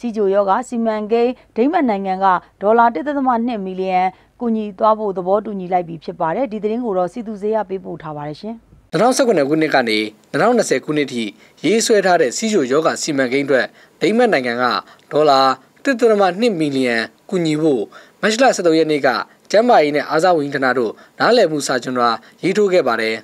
စီဂျိုယောဂစီမံကိန်းဒိမတ်နိုင်ငံကဒေါ်လာ1.2မီလီယံကူညီသွားဖို့သဘောတူညီလိုက်ပြီဖြစ်ပါတယ်ဒီသတင်းကိုတော့စီသူစေးရပေးပို့ထားပါတယ်ရှင်2019ခုနှစ်ကနေ2020ခုနှစ်ထိရေးဆွဲထားတဲ့စီဂျိုယောဂစီမံကိန်းအတွက်ဒိမတ်နိုင်ငံကဒေါ်လာ1.2မီလီယံကူညီဖို့မတ်လ17ရက်နေ့ကကျန်းမာရေးနဲ့အားစားဝန်ကြီးဌာနတို့နားလည်မှုစာချုပ်များရေးထိုးခဲ့ပါတယ်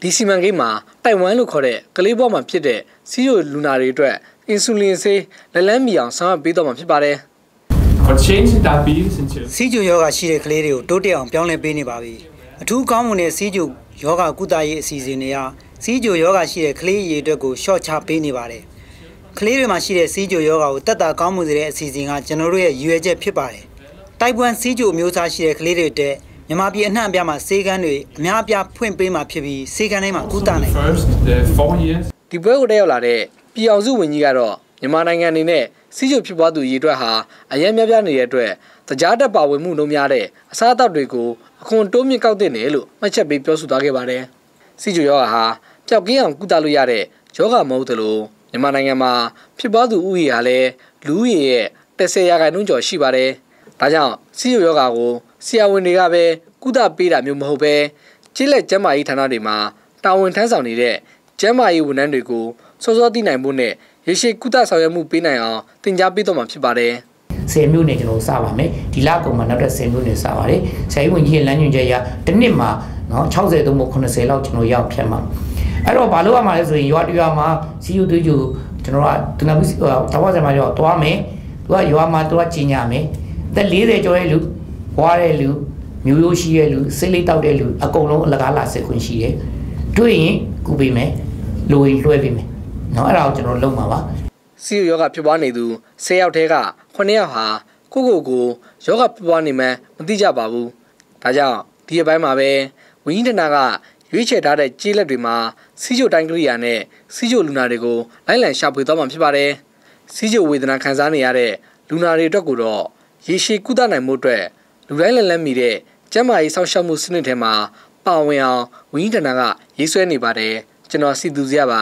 ဒီစီမံကိန်းမှာတိုင်ဝမ်လို့ခေါ်တဲ့ကလေးပေါ်မှာဖြစ်တဲ့စီးရိုလူနာတွေအတွက် အင်ဆူလင်ဆေးလက်လန်းမီအောင်ဆောင်ရွက်ပေးတော့မှာဖြစ်ပါတယ်စီးကျူယောဂရှိတဲ့ကလေးတွေကိုတိုးတက်အောင်ပြောင်းလဲပေးနေပါပြီအထူးကောင်းမွန်တဲ့စီးကျူယောဂကုသရေးအစီအစဉ်တွေကစီးကျူယောဂရှိတဲ့ကလေးရေအတွက်ကိုရှော့ချပေးနေပါတယ်ကလေးတွေမှာရှိတဲ့စီးကျူယောဂကိုတက်တာကောင်းမွန်စေတဲ့အစီအစဉ်ကကျွန်တော်တို့ရဲ့ရည်ရွယ်ချက်ဖြစ်ပါတယ်တိုက်ပွမ်းစီးကျူမျိုးစားရှိတဲ့ကလေးတွေအတွက်မြန်မာပြည်အနှံ့အပြားမှာစေကန်းတွေအများအပြားဖွင့်ပေးမှာဖြစ်ပြီးစေကန်းတိုင်းမှာကုသနိုင်ဒီပွဲကိုတက်ရောက်လာတဲ့ ပြည်အောင်စုဝန်ကြီးကတော့မြန်မာနိုင်ငံအနေနဲ့စီးကျူဖြစ်ပွားသူရေအတွက်ဟာအရင်များပြားနေတဲ့အတွက်တကြားတက်ပါဝင်မှုနှုံများတဲ့အစားအသောက်တွေကိုအခွန်တိုးမြင့်ကောက်တင်တယ်လို့မှတ်ချက်ပေးပြောဆိုသွားခဲ့ပါတယ်။စီးကျူယောဂါဟာပျောက်ကင်းအောင်ကုသလို့ရတဲ့ယောဂမဟုတ်သလိုမြန်မာနိုင်ငံမှာဖြစ်ပွားသူဥယျာလည်းလူဦးရေရဲ့30ရာခိုင်နှုန်းကျော်ရှိပါတယ်။ဒါကြောင့်စီးကျူယောဂါကိုဆရာဝန်တွေကပဲကုသပေးတာမျိုးမဟုတ်ပဲကျေးလက်ကျန်းမာရေးဌာနတွေမှာတာဝန်ထမ်းဆောင်နေတဲ့ကျန်းမာရေးဝန်ထမ်းတွေကို စောစောသိနိုင်ဖို့နဲ့ရေရှည်ကုသဆောင်ရွက်မှုပေးနိုင်အောင်တင် जा ပေးတော့မှာဖြစ်ပါတယ်10မြို့နယ်ကျွန်တော်စပါမယ်ဒီလကုန်မှာနောက်ထပ်10မြို့နယ်စပါတယ်ဆရာကြီးဝန်ကြီးရဲ့လမ်းညွှန်ချက်အရတစ်နှစ်မှာနော်60သို့မဟုတ်80လောက်ကျွန်တော်ရောက်ဖြတ်မှာအဲ့တော့ဘာလို့ရမှာလဲဆိုရင်ရွာတရွာမှာစီယူသွေးကျူကျွန်တော်ကတနဘူးတဝါစံမှာရောသွားမယ်သူကရွာမှာသူကကြီးညာမယ်သက်40ကျော်ရဲ့လူဘွားတဲ့လူမျိုးရိုးရှိတဲ့လူစိတ်လေးတောက်တဲ့လူအကုန်လုံးအလကားလာစစ်ခွင့်ရှိတယ်တွေ့ရင်ကူပေးမယ်လူရင်လွှဲပေးမယ် เนาะအဲ့ဒါကိုကျွန်တော်လုပ်မှာပါစီယောဂဖြစ်ပွားနေသူ10ယောက်ထဲက9ယောက်ဟာကိုကိုကိုယောဂဖြစ်ပွားနေမှမသိကြပါဘူးဒါကြောင့်ဒီအပိုင်းမှာပဲဝင်းကြီးတနာကရွေးချယ်ထားတဲ့ကြေးလက်တွေမှာစီးချိုတိုင်းကရိယာနဲ့စီးချိုလူနာတွေကိုလိုက်လံရှာဖွေသွားမှာဖြစ်ပါတယ်စီးချိုဝေဒနာခံစားနေရတဲ့လူနာတွေအတွက်ကိုတော့ရေရှည်ကုသနိုင်မှုအတွက်လူတိုင်းလက်လက်မိတဲ့ကျန်းမာရေးစောင့်ရှောက်မှုစနစ်ထဲမှာပါဝင်အောင်ဝင်းကြီးတနာကရေးဆွဲနေပါတယ်ကျွန်တော်စီသူစရပါ